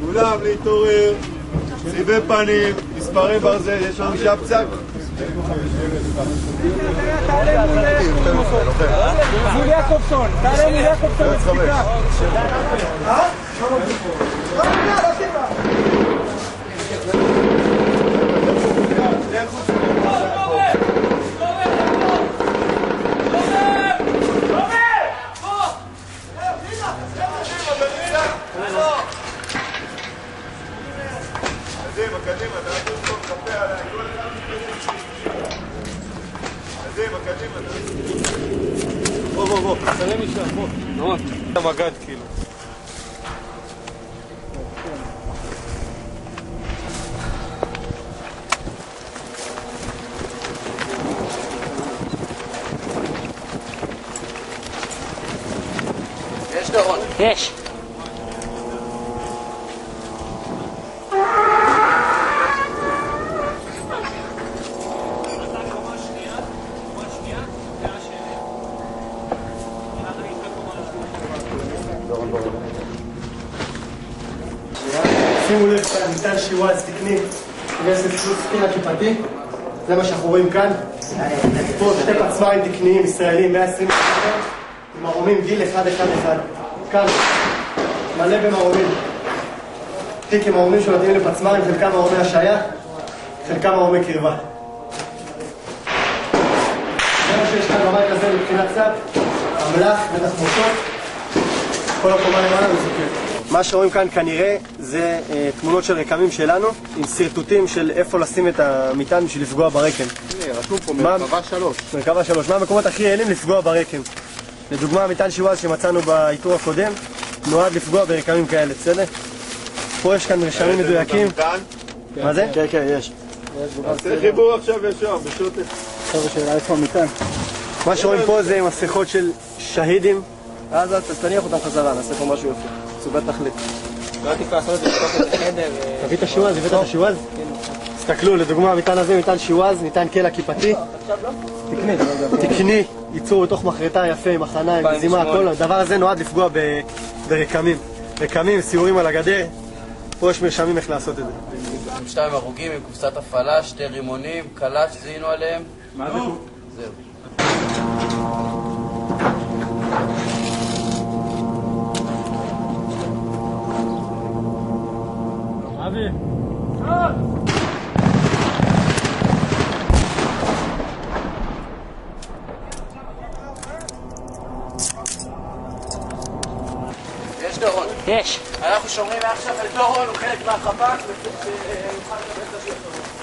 כולם להתעורר, צבעי פנים, מספרי ברזל, יש לנו שבצק? מול יעקובסון, תעלה מול יעקובסון בספיקה. קדימה, קדימה, תעשו פה קפה עליי, כל אחד קדימה, קדימה, בוא, בוא, בוא, תצלם משם, בוא. נועד. המג"ד כאילו. יש. שימו לב, ניתן שיוואז תקני, יש פשוט ספין הכיפתי, זה מה שאנחנו רואים כאן. פה שתי פצמ"רים תקניים ישראלים, 120 מטר, עם מרומים גיל 1-1-1. כאן, מלא במרומים. תיק עם מרומים שמתאימים לפצמ"רים, חלקם מרומי השעיה, חלקם מרומי קרבה. זה מה שיש כאן בבית הזה מבחינת צד, אמל"ח ותחמושות, כל הקומה למעלה מזוכרת. מה שרואים כאן כנראה זה אה, תמונות של רקמים שלנו עם שרטוטים של איפה לשים את המטען בשביל לפגוע ברקם. רשום פה מה- מרכבה שלוש. מרכבה שלוש. מה המקומות הכי יעילים לפגוע ברקם? לדוגמה, מטען שיואז שמצאנו באיתור הקודם נועד לפגוע ברקמים כאלה, בסדר? פה יש כאן רשמים מדויקים. כאן, מה זה? כן, כן, יש. תעשה חיבור עכשיו ישר, בשוטף. חבר'ה שאלה איפה המטען. מה שרואים פה זה מסכות של שהידים. אז תניח אותם חזרה, נעשה פה משהו יפה. סוגת תכלית. לא עדיף לעשות את זה בתוך איזה חדר. אה, תביא את השיווז, הבאת את השיווז? תסתכלו, לדוגמה, המטען הזה מטען שיווז, מטען קלע כיפתי. תקני, תקני, ייצור בתוך מחרטה יפה, עם הכנה, עם מזימה, הכל. הדבר הזה נועד לפגוע ברקמים. רקמים, סיורים על הגדר, פה יש מרשמים איך לעשות את זה. שתיים הרוגים עם קופסת הפעלה, שתי רימונים, קלאץ' זיהינו עליהם. מה זה? זהו. יש יש. אנחנו שומרים מעכשיו את דורון, הוא חלק מהחפ"ק, ונוכל לקבל את השלטון.